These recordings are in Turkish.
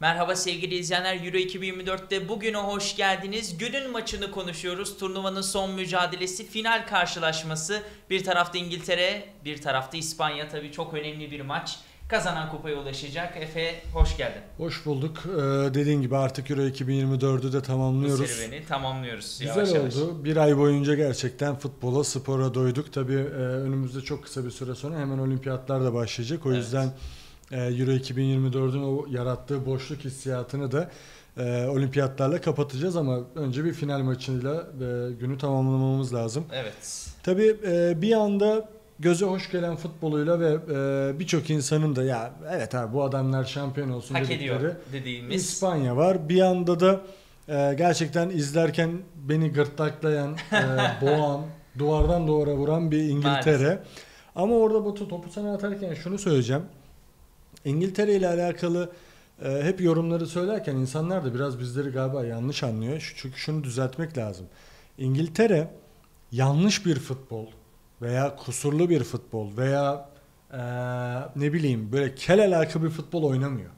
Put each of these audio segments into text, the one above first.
Merhaba sevgili izleyenler Euro 2024'te bugüne hoş geldiniz. Günün maçını konuşuyoruz. Turnuvanın son mücadelesi, final karşılaşması. Bir tarafta İngiltere, bir tarafta İspanya. Tabii çok önemli bir maç. Kazanan kupaya ulaşacak. Efe hoş geldin. Hoş bulduk. Ee, dediğin gibi artık Euro 2024'ü de Bu tamamlıyoruz. serüveni tamamlıyoruz. Güzel yavaş yavaş. oldu. Bir ay boyunca gerçekten futbola, spora doyduk. Tabii e, önümüzde çok kısa bir süre sonra hemen olimpiyatlar da başlayacak. O Evet. yüzden Euro 2024'ün o yarattığı boşluk hissiyatını da e, olimpiyatlarla kapatacağız ama önce bir final maçıyla e, günü tamamlamamız lazım. Evet. Tabii e, bir anda göze hoş gelen futboluyla ve e, birçok insanın da ya evet abi bu adamlar şampiyon olsun Hak dedikleri ediyor dediğimiz. İspanya var. Bir yanda da e, gerçekten izlerken beni gırtlaklayan, e, boğan, duvardan duvara vuran bir İngiltere. Maalesef. Ama orada Batu topu sana atarken şunu söyleyeceğim. İngiltere ile alakalı e, hep yorumları söylerken insanlar da biraz bizleri galiba yanlış anlıyor. Çünkü şunu düzeltmek lazım. İngiltere yanlış bir futbol veya kusurlu bir futbol veya e, ne bileyim böyle kel alaka bir futbol oynamıyor.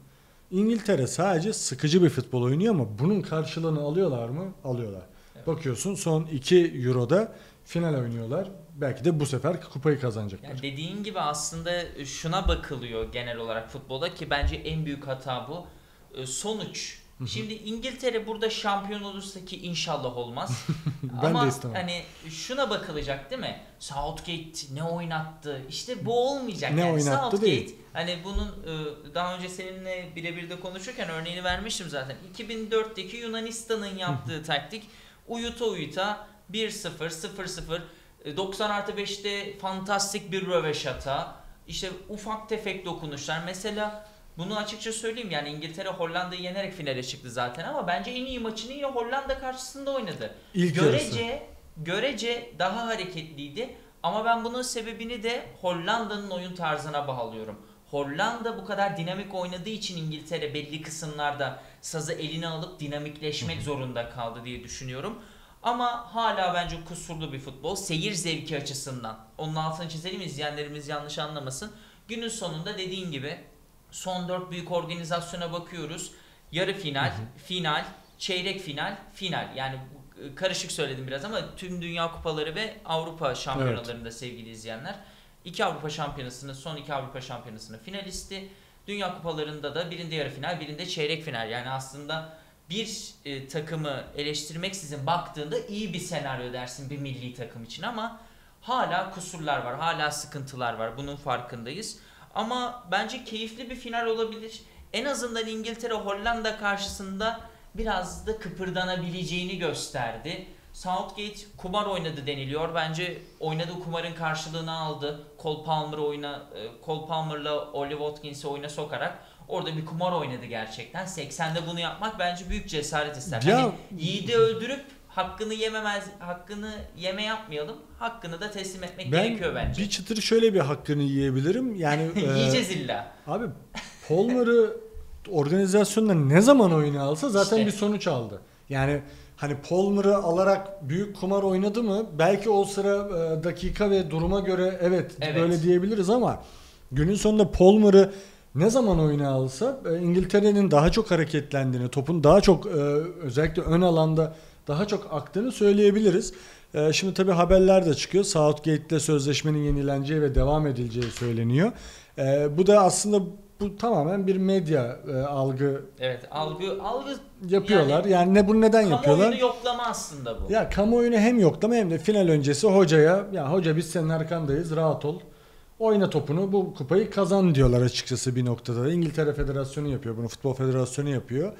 İngiltere sadece sıkıcı bir futbol oynuyor ama bunun karşılığını alıyorlar mı? Alıyorlar. Evet. Bakıyorsun son 2 Euro'da final oynuyorlar. Belki de bu sefer kupayı kazanacaklar. Yani dediğin gibi aslında şuna bakılıyor genel olarak futbolda ki bence en büyük hata bu. Ee, Sonuç. Şimdi İngiltere burada şampiyon olursa ki inşallah olmaz. Ben Ama de istemem. hani şuna bakılacak değil mi? Southgate ne oynattı? İşte bu olmayacak. Ne yani oynattı Southgate değil. hani bunun e, daha önce seninle birebir de konuşurken örneğini vermiştim zaten. 2004'teki Yunanistan'ın yaptığı taktik uyuta uyuta 1-0 0-0 e, 90 artı 5'te fantastik bir röveşata işte ufak tefek dokunuşlar mesela bunu açıkça söyleyeyim yani İngiltere Hollanda'yı yenerek finale çıktı zaten ama bence en iyi maçını yine Hollanda karşısında oynadı. İlk yarısı. görece görece daha hareketliydi ama ben bunun sebebini de Hollanda'nın oyun tarzına bağlıyorum. Hollanda bu kadar dinamik oynadığı için İngiltere belli kısımlarda sazı eline alıp dinamikleşmek zorunda kaldı diye düşünüyorum. Ama hala bence kusurlu bir futbol. Seyir zevki açısından. Onun altını çizelim izleyenlerimiz yanlış anlamasın. Günün sonunda dediğin gibi son dört büyük organizasyona bakıyoruz. Yarı final, final, çeyrek final, final. Yani karışık söyledim biraz ama tüm dünya kupaları ve Avrupa şampiyonalarında sevgili izleyenler. İki Avrupa şampiyonasının, son iki Avrupa şampiyonasının finalisti. Dünya kupalarında da birinde yarı final, birinde çeyrek final. Yani aslında bir e, takımı eleştirmeksizin baktığında iyi bir senaryo dersin bir milli takım için ama hala kusurlar var, hala sıkıntılar var. Bunun farkındayız. Ama bence keyifli bir final olabilir. En azından İngiltere Hollanda karşısında biraz da kıpırdanabileceğini gösterdi. Southgate kumar oynadı deniliyor. Bence oynadığı kumarın karşılığını aldı. Cole Palmer oyuna e, Cole Palmer'la Oli Watkins'i oyuna sokarak orada bir kumar oynadı gerçekten. 80'de bunu yapmak bence büyük cesaret ister. Ya- Hani yiğidi öldürüp hakkını yememez hakkını yeme yapmayalım. Hakkını da teslim etmek Ben gerekiyor bence. bir çıtır şöyle bir hakkını yiyebilirim. Yani e, Yiyeceğiz illa. Abi Palmer'ı organizasyonda ne zaman oyuna alsa zaten İşte. bir sonuç aldı. Yani hani Palmer'ı alarak büyük kumar oynadı mı? Belki o sıra e, dakika ve duruma göre evet, Evet. böyle diyebiliriz ama günün sonunda Palmer'ı ne zaman oyuna alsa e, İngiltere'nin daha çok hareketlendiğini, topun daha çok e, özellikle ön alanda daha çok aktığını söyleyebiliriz. E, Şimdi tabii haberler de çıkıyor. Southgate'le sözleşmenin yenileneceği ve devam edileceği söyleniyor. Bu da aslında bu tamamen bir medya e, algı Evet algı algı yapıyorlar. Yani, ne bunu neden yapıyorlar? kamuoyunu yoklama aslında bu. Ya kamuoyunu hem yoklama hem de final öncesi hocaya ya hoca biz senin arkandayız rahat ol. Oyna topunu bu kupayı kazan diyorlar açıkçası bir noktada. da. İngiltere Federasyonu yapıyor bunu. Futbol Federasyonu yapıyor.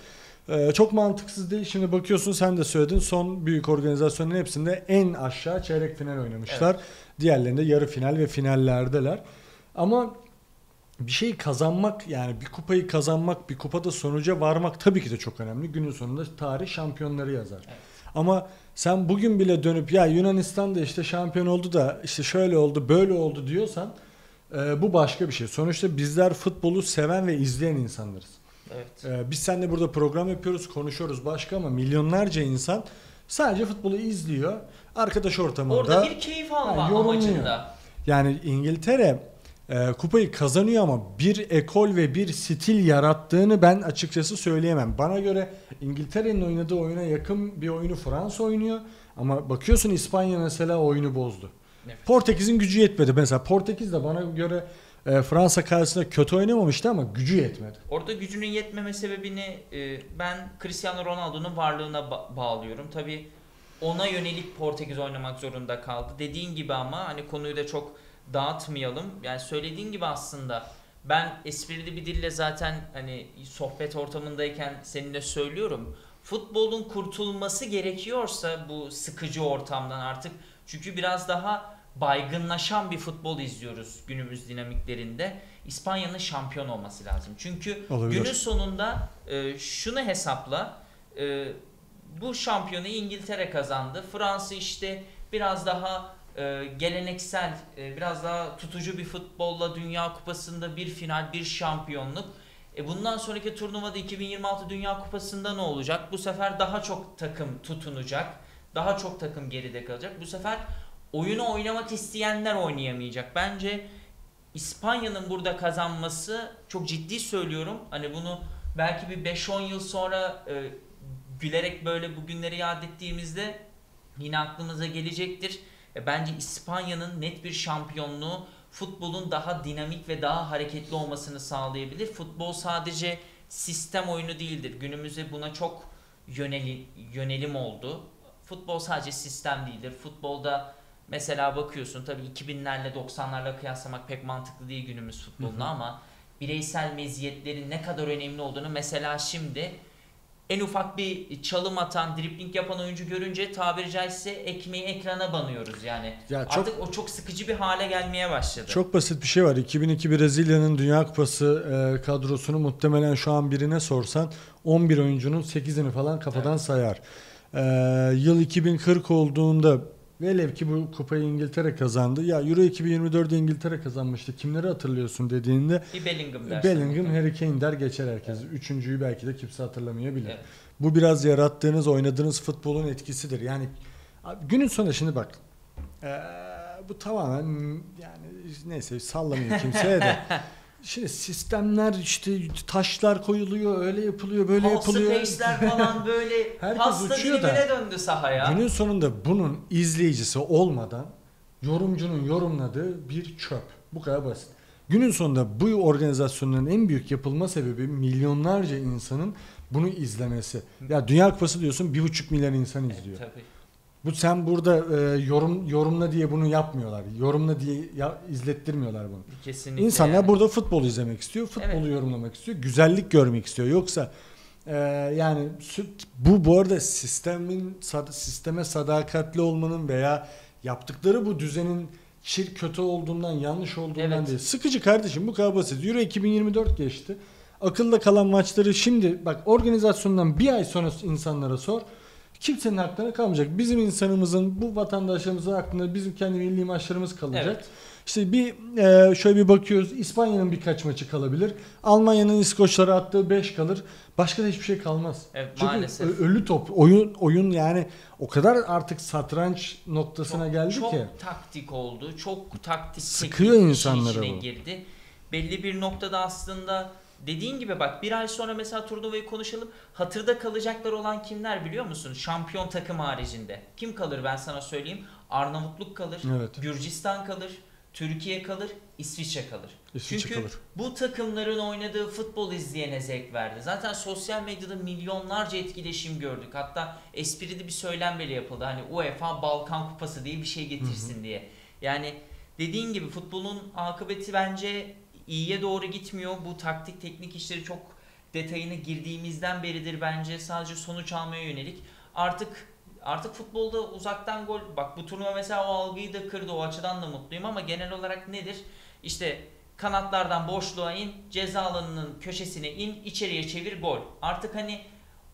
Ee, çok mantıksız değil. Şimdi bakıyorsun sen de söyledin son büyük organizasyonun hepsinde en aşağı çeyrek final oynamışlar. Diğerlerinde yarı final ve finallerdeler. Ama bir şeyi kazanmak yani bir kupayı kazanmak, bir kupada sonuca varmak tabii ki de çok önemli. Günün sonunda tarih şampiyonları yazar. Evet. Ama sen bugün bile dönüp ya Yunanistan da işte şampiyon oldu da işte şöyle oldu böyle oldu diyorsan e, bu başka bir şey. Sonuçta bizler futbolu seven ve izleyen insanlarız. Evet. E, biz seninle burada program yapıyoruz, konuşuyoruz başka ama milyonlarca insan sadece futbolu izliyor. Arkadaş ortamında. Orada bir keyif alma yorumluyor. amacında. Yani İngiltere e, kupayı kazanıyor ama bir ekol ve bir stil yarattığını ben açıkçası söyleyemem. Bana göre İngiltere'nin oynadığı oyuna yakın bir oyunu Fransa oynuyor ama bakıyorsun İspanya mesela oyunu bozdu. Evet. Portekiz'in gücü yetmedi. Mesela Portekiz de bana göre e, Fransa karşısında kötü oynamamıştı ama gücü yetmedi. Orada gücünün yetmeme sebebini e, ben Cristiano Ronaldo'nun varlığına ba- bağlıyorum. Tabii ona yönelik Portekiz oynamak zorunda kaldı. Dediğin gibi ama hani konuyu da çok dağıtmayalım. Yani söylediğin gibi aslında ben esprili bir dille zaten hani sohbet ortamındayken seninle söylüyorum. Futbolun kurtulması gerekiyorsa bu sıkıcı ortamdan artık çünkü biraz daha baygınlaşan bir futbol izliyoruz günümüz dinamiklerinde. İspanya'nın şampiyon olması lazım. Çünkü Olabilir. günün sonunda e, şunu hesapla. e, bu şampiyonu İngiltere kazandı. Fransa işte biraz daha e, geleneksel, e, biraz daha tutucu bir futbolla Dünya Kupası'nda bir final, bir şampiyonluk. E bundan sonraki turnuvada 2026 Dünya Kupası'nda ne olacak? Bu sefer daha çok takım tutunacak. Daha çok takım geride kalacak. Bu sefer oyunu oynamak isteyenler oynayamayacak. Bence İspanya'nın burada kazanması çok ciddi söylüyorum. Hani bunu belki bir 5-10 yıl sonra e, gülerek böyle bugünleri yad ettiğimizde yine aklımıza gelecektir. E, bence İspanya'nın net bir şampiyonluğu futbolun daha dinamik ve daha hareketli olmasını sağlayabilir. Futbol sadece sistem oyunu değildir. Günümüzde buna çok yöneli, yönelim oldu. Futbol sadece sistem değildir. Futbolda mesela bakıyorsun tabii 2000'lerle 90'larla kıyaslamak pek mantıklı değil günümüz futboluna ama bireysel meziyetlerin ne kadar önemli olduğunu mesela şimdi en ufak bir çalım atan, dribling yapan oyuncu görünce tabiri caizse ekmeği ekrana banıyoruz yani. Ya çok Artık o çok sıkıcı bir hale gelmeye başladı. Çok basit bir şey var. 2002 Brezilya'nın Dünya Kupası e, kadrosunu muhtemelen şu an birine sorsan 11 oyuncunun 8'ini falan kafadan Evet. sayar. E, yıl 2040 olduğunda velev ki bu kupayı İngiltere kazandı. Ya Euro 2024'de İngiltere kazanmıştı. Kimleri hatırlıyorsun dediğinde bir Bellingham dersin. Bellingham, Harry Kane der geçer herkes. Üçüncüyü belki de kimse hatırlamayabilir. Evet. Bu biraz yarattığınız, oynadığınız futbolun etkisidir. Yani günün sonunda şimdi bak. eee, bu tamamen yani neyse sallamayayım kimseye de. Şimdi sistemler işte taşlar koyuluyor, öyle yapılıyor, böyle Hall yapılıyor. space'ler falan böyle Herkes pasta uçuyor da. döndü sahaya. Günün sonunda bunun izleyicisi olmadan yorumcunun yorumladığı bir çöp. Bu kadar basit. Günün sonunda bu organizasyonların en büyük yapılma sebebi milyonlarca insanın bunu izlemesi. Ya Dünya Kupası diyorsun bir buçuk milyar insan izliyor. tabii. Bu sen burada e, yorum yorumla diye bunu yapmıyorlar. Yorumla diye ya, izlettirmiyorlar bunu. Kesinlikle. İnsanlar yani. burada futbol izlemek istiyor, futbolu Evet. yorumlamak istiyor, güzellik görmek istiyor. Yoksa e, yani bu bu arada sistemin sisteme sadakatli olmanın veya yaptıkları bu düzenin çir kötü olduğundan, yanlış olduğundan Evet. değil. Sıkıcı kardeşim bu kadar basit. Euro 2024 geçti. Akılda kalan maçları şimdi bak organizasyondan bir ay sonra insanlara sor. Kimsenin aklına kalmayacak. Bizim insanımızın, bu vatandaşlarımızın aklında bizim kendi milli maçlarımız kalacak. Evet. İşte bir e, şöyle bir bakıyoruz. İspanya'nın birkaç maçı kalabilir. Almanya'nın İskoçlara attığı 5 kalır. Başka da hiçbir şey kalmaz. Evet, Çünkü maalesef. ölü top, oyun oyun yani o kadar artık satranç noktasına geldi çok ki. taktik oldu. Çok taktik Sıkıyor insanları bu. girdi. Belli bir noktada aslında dediğin gibi bak bir ay sonra mesela turnuvayı konuşalım. Hatırda kalacaklar olan kimler biliyor musun? Şampiyon takım haricinde. Kim kalır ben sana söyleyeyim. Arnavutluk kalır. Evet. Gürcistan kalır. Türkiye kalır. İsviçre kalır. İsviçre Çünkü kalır. bu takımların oynadığı futbol izleyene zevk verdi. Zaten sosyal medyada milyonlarca etkileşim gördük. Hatta esprili bir söylem bile yapıldı. Hani UEFA Balkan Kupası diye bir şey getirsin diye. Yani dediğin gibi futbolun akıbeti bence iyiye doğru gitmiyor. Bu taktik teknik işleri çok detayına girdiğimizden beridir bence sadece sonuç almaya yönelik. Artık artık futbolda uzaktan gol bak bu turnuva mesela o algıyı da kırdı. O açıdan da mutluyum ama genel olarak nedir? İşte kanatlardan boşluğa in, ceza alanının köşesine in, içeriye çevir gol. Artık hani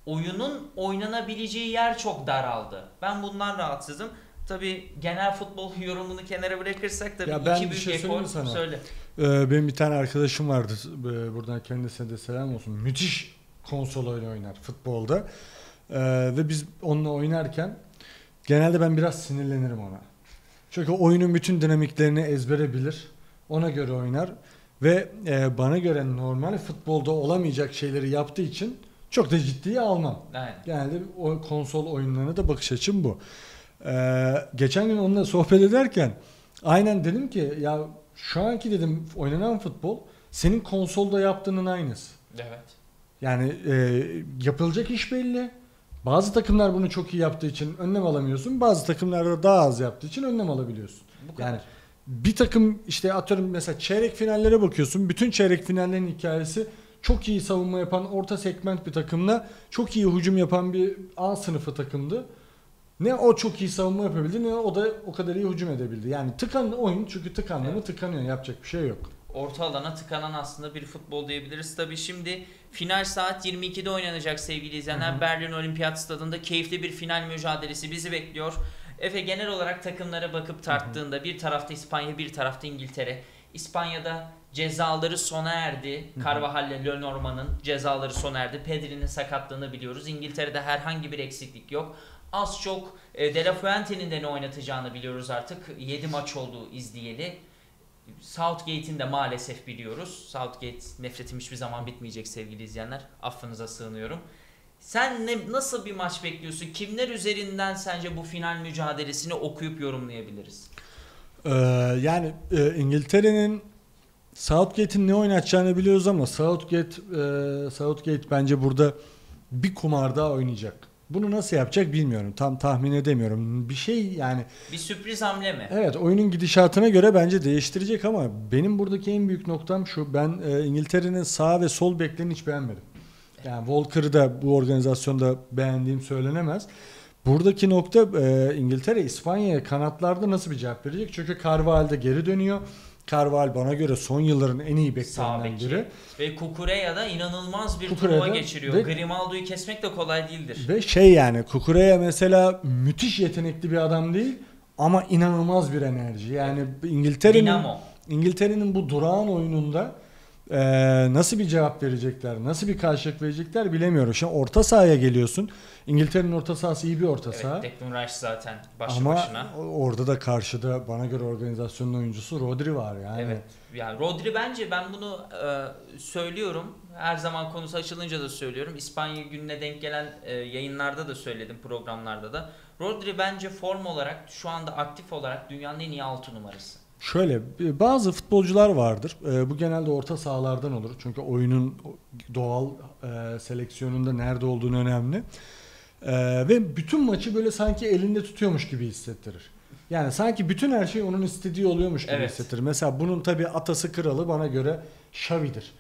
oyunun oynanabileceği yer çok daraldı. Ben bundan rahatsızım. Tabi genel futbol yorumunu kenara bırakırsak tabii Ya ben iki büyük şey ekol söyle. Ee, benim bir tane arkadaşım vardı. Ee, buradan kendisine de selam olsun. Müthiş konsol oyunu oynar futbolda. Ee, ve biz onunla oynarken genelde ben biraz sinirlenirim ona. Çünkü oyunun bütün dinamiklerini ezbere bilir. Ona göre oynar ve e, bana göre normal futbolda olamayacak şeyleri yaptığı için çok da ciddiye almam. Aynen. Genelde o konsol oyunlarına da bakış açım bu. Ee, geçen gün onunla sohbet ederken aynen dedim ki ya şu anki dedim oynanan futbol senin konsolda yaptığının aynısı. Evet. Yani e, yapılacak iş belli. Bazı takımlar bunu çok iyi yaptığı için önlem alamıyorsun. Bazı takımlar da daha az yaptığı için önlem alabiliyorsun. Bu kadar. Yani bir takım işte atıyorum mesela çeyrek finallere bakıyorsun. Bütün çeyrek finallerin hikayesi çok iyi savunma yapan orta segment bir takımla çok iyi hücum yapan bir A sınıfı takımdı. Ne o çok iyi savunma yapabildi ne o da o kadar iyi hücum edebildi. Yani tıkan oyun çünkü tıkandı mı Evet. tıkanıyor yapacak bir şey yok. orta alana tıkanan aslında bir futbol diyebiliriz. Tabii şimdi final saat 22'de oynanacak sevgili izleyenler. Hı hı. Berlin Olimpiyat Stadında keyifli bir final mücadelesi bizi bekliyor. Efe genel olarak takımlara bakıp tarttığında bir tarafta İspanya bir tarafta İngiltere. İspanya'da cezaları sona erdi. Carvajal ile Lenormand'ın cezaları sona erdi. Pedri'nin sakatlığını biliyoruz. İngiltere'de herhangi bir eksiklik yok. Az çok e, De La Fuente'nin de ne oynatacağını biliyoruz artık. 7 maç oldu izleyeli. Southgate'in de maalesef biliyoruz. Southgate nefretim hiçbir zaman bitmeyecek sevgili izleyenler. Affınıza sığınıyorum. Sen ne, nasıl bir maç bekliyorsun? Kimler üzerinden sence bu final mücadelesini okuyup yorumlayabiliriz? Ee, yani e, İngiltere'nin Southgate'in ne oynatacağını biliyoruz ama Southgate e, Southgate bence burada bir kumar daha oynayacak. Bunu nasıl yapacak bilmiyorum. Tam tahmin edemiyorum. Bir şey yani Bir sürpriz hamle mi? evet oyunun gidişatına göre bence değiştirecek ama benim buradaki en büyük noktam şu. Ben e, İngiltere'nin sağ ve sol beklerini hiç beğenmedim. Yani Walker'ı da bu organizasyonda beğendiğim söylenemez. Buradaki nokta e, İngiltere İspanya'ya kanatlarda nasıl bir cevap verecek? Çünkü Carvalho geri dönüyor. Carvalho bana göre son yılların en iyi beklerinden biri. Ve Kukureya da inanılmaz bir Kukureya turnuva geçiriyor. ve- Grimaldo'yu kesmek de kolay değildir. Ve şey yani Kukureya mesela müthiş yetenekli bir adam değil ama inanılmaz bir enerji. Yani İngiltere'nin Dinamo. İngiltere'nin bu durağan oyununda e, nasıl bir cevap verecekler, nasıl bir karşılık verecekler bilemiyorum. Şimdi orta sahaya geliyorsun. İngiltere'nin orta sahası iyi bir orta saha. Evet, Declan Rice zaten başlı Ama başına. orada da karşıda bana göre organizasyonun oyuncusu Rodri var yani. Evet. Yani Rodri bence ben bunu e, söylüyorum. Her zaman konusu açılınca da söylüyorum. İspanya gününe denk gelen e, yayınlarda da söyledim, programlarda da. Rodri bence form olarak şu anda aktif olarak dünyanın en iyi 6 numarası. Şöyle bazı futbolcular vardır. E, bu genelde orta sahalardan olur. Çünkü oyunun doğal e, seleksiyonunda nerede olduğunu önemli. E, ve bütün maçı böyle sanki elinde tutuyormuş gibi hissettirir. Yani sanki bütün her şey onun istediği oluyormuş gibi Evet. hissettirir. Mesela bunun tabii atası kralı bana göre Xavi'dir.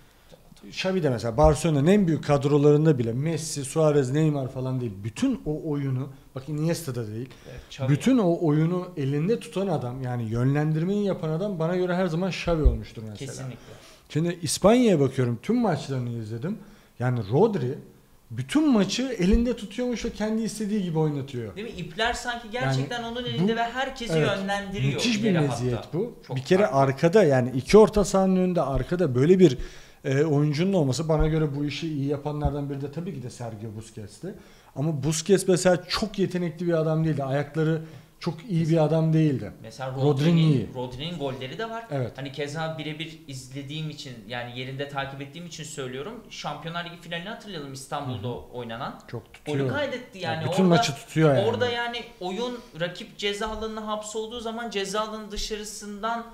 Xavi de mesela Barcelona'nın en büyük kadrolarında bile Messi, Suarez, Neymar falan değil. Bütün o oyunu, bak Iniesta da değil. Xavi. Bütün o oyunu elinde tutan adam yani yönlendirmeyi yapan adam bana göre her zaman Xavi olmuştur mesela. Kesinlikle. Şimdi İspanya'ya bakıyorum tüm maçlarını izledim. Yani Rodri bütün maçı elinde tutuyormuş ve kendi istediği gibi oynatıyor. Değil mi? İpler sanki gerçekten onun elinde bu- ve herkesi Evet, yönlendiriyor. Müthiş bir meziyet hatta. bu. Çok bir kere farklı. arkada yani iki orta sahanın önünde arkada böyle bir e, oyuncunun olması bana göre bu işi iyi yapanlardan biri de tabii ki de Sergio Busquets'ti. Ama Busquets mesela çok yetenekli bir adam değildi. Ayakları çok iyi bir adam değildi. Mesela Rodri'nin Rodri'nin golleri de var. Evet. Hani keza birebir izlediğim için yani yerinde takip ettiğim için söylüyorum. Şampiyonlar Ligi finalini hatırlayalım İstanbul'da oynanan. Çok Golü tutuyor. kaydetti yani. Ya bütün orada, maçı tutuyor yani. Orada yani oyun rakip ceza alanına hapsolduğu zaman ceza alanı dışarısından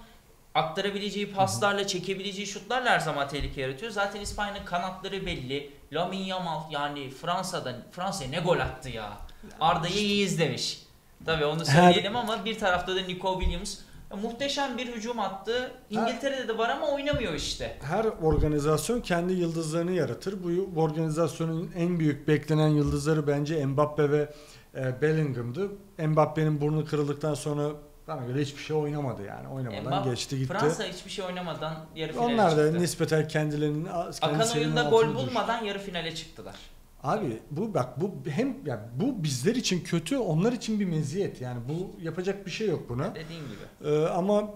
aktarabileceği paslarla çekebileceği şutlarla her zaman tehlike yaratıyor. Zaten İspanya'nın kanatları belli. Lamine Yamal yani Fransa'da Fransa'ya ne gol attı ya. Arda'yı iyi izlemiş. Tabii onu söyleyelim ama bir tarafta da Nico Williams Ya muhteşem bir hücum attı. İngiltere'de de var ama oynamıyor işte. Her organizasyon kendi yıldızlarını yaratır. Bu, bu organizasyonun en büyük beklenen yıldızları bence Mbappe ve e, Bellingham'dı. Mbappe'nin burnu kırıldıktan sonra bana göre hiçbir şey oynamadı yani. Oynamadan Mbappe- geçti gitti. Fransa hiçbir şey oynamadan yarı finale Onlar da çıktı. nispeten kendilerinin Akan oyunda gol düştü. bulmadan yarı finale çıktılar. Abi bu bak bu hem ya bu bizler için kötü, onlar için bir meziyet. Yani bu yapacak bir şey yok buna. Dediğin gibi. Ee, ama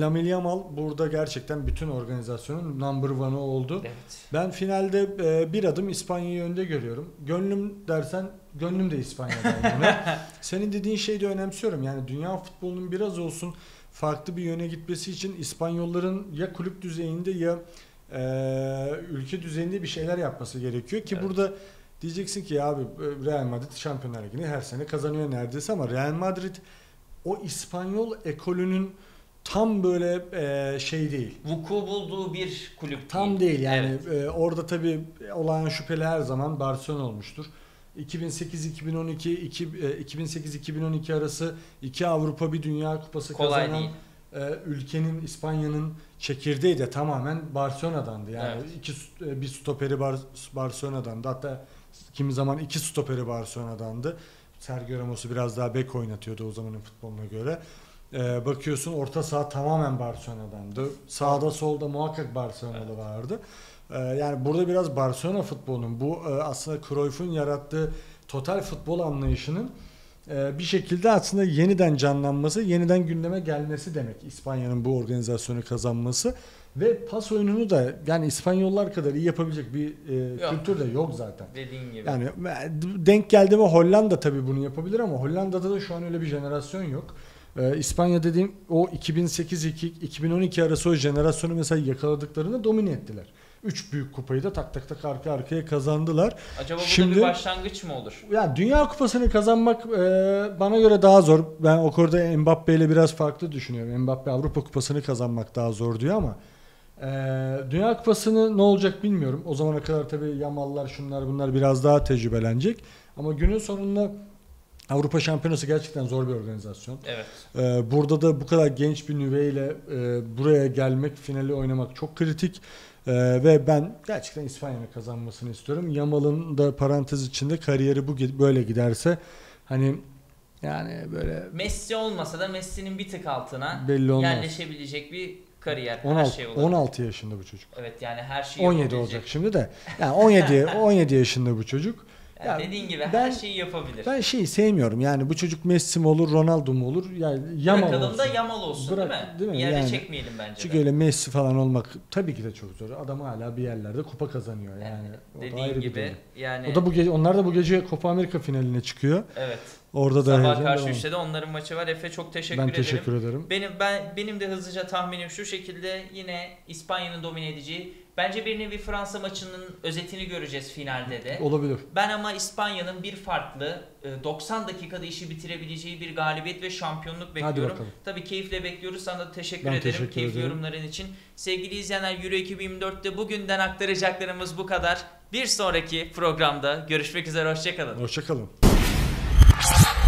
Lamine Yamal burada gerçekten bütün organizasyonun number one'ı oldu. Evet. Ben finalde e, bir adım İspanya'yı önde görüyorum. Gönlüm dersen gönlüm de İspanya'da. yani. Senin dediğin şeyi de önemsiyorum. Yani dünya futbolunun biraz olsun farklı bir yöne gitmesi için İspanyolların ya kulüp düzeyinde ya e, ülke düzeyinde bir şeyler yapması gerekiyor ki Evet. burada diyeceksin ki abi e, Real Madrid Şampiyonlar Ligi'ni her sene kazanıyor neredeyse ama Real Madrid o İspanyol ekolünün tam böyle e, şey değil. Vuku bulduğu bir kulüp Tam değil yani Evet. e, orada tabii olağan şüpheli her zaman Barcelona olmuştur. 2008-2012 iki- e, 2008-2012 arası iki Avrupa bir Dünya Kupası Kolay kazanan değil. e, ülkenin İspanya'nın çekirdeği de tamamen Barcelona'dandı. Yani Evet. iki e, bir stoperi Bar- Barcelona'dandı. Hatta kimi zaman iki stoperi Barcelona'dandı. Sergio Ramos'u biraz daha bek oynatıyordu o zamanın futboluna göre. E, bakıyorsun orta saha tamamen Barcelona'dandı. Sağda solda muhakkak Barcelona'da vardı. E, yani burada biraz Barcelona futbolunun bu e, aslında Cruyff'un yarattığı total futbol anlayışının e, bir şekilde aslında yeniden canlanması, yeniden gündeme gelmesi demek İspanya'nın bu organizasyonu kazanması ve pas oyununu da yani İspanyollar kadar iyi yapabilecek bir e, Yok. kültür de yok zaten. Dediğin gibi. Yani e, denk geldi mi Hollanda tabii bunu yapabilir ama Hollanda'da da şu an öyle bir jenerasyon yok. Ee, İspanya dediğim o 2008-2012 arası o jenerasyonu mesela yakaladıklarını domine ettiler. Üç büyük kupayı da tak tak tak arka arkaya kazandılar. Acaba bu da Şimdi- bir başlangıç mı olur? Yani Dünya Kupası'nı kazanmak e, bana göre daha zor. Ben o konuda Mbappe ile biraz farklı düşünüyorum. Mbappe Avrupa Kupası'nı kazanmak daha zor diyor ama e, Dünya Kupası'nı ne olacak bilmiyorum. O zamana kadar tabii Yamallar şunlar bunlar biraz daha tecrübelenecek. Ama günün sonunda Avrupa Şampiyonası gerçekten zor bir organizasyon. Evet. Ee, burada da bu kadar genç bir nüveyle e, buraya gelmek, finali oynamak çok kritik. Ee, ve ben gerçekten İspanya'nın kazanmasını istiyorum. Yamal'ın da parantez içinde kariyeri bu böyle giderse hani yani böyle Messi olmasa da Messi'nin bir tık altına belli olmaz. yerleşebilecek bir kariyer. her 16, şey olur. 16 yaşında bu çocuk. Evet yani her şeyi 17 yapabilecek. olacak şimdi de. Yani 17 17 yaşında bu çocuk. Yani Ya dediğin gibi ben- her şeyi yapabilir. Ben şeyi sevmiyorum. Yani bu çocuk Messi mi olur, Ronaldo mu olur? Yani Yamal Bırakalım olsun. da Yamal olsun Bırak- değil mi? değil mi? Bir Yani- çekmeyelim bence Çünkü de. öyle Messi falan olmak tabii ki de çok zor. Adam hala bir yerlerde kupa kazanıyor yani. O da Dediğin gibi yani O da bu gece onlar da bu gece Copa Amerika finaline çıkıyor. evet. Orada da Sabah karşı devam. 3'te de onların maçı var. Efe çok teşekkür Ben ederim. teşekkür ederim. Benim ben benim de hızlıca tahminim şu şekilde yine İspanya'nın domine edeceği. Bence bir nevi Fransa maçının özetini göreceğiz finalde de. Olabilir. Ben ama İspanya'nın bir farklı e, 90 dakikada işi bitirebileceği bir galibiyet ve şampiyonluk bekliyorum. Tabii keyifle bekliyoruz. Sana da teşekkür Ben ederim teşekkür keyifli ederim. yorumların için. Sevgili izleyenler Euro 2024'te bugünden aktaracaklarımız bu kadar. Bir sonraki programda görüşmek üzere hoşçakalın. Hoşçakalın. Thank you.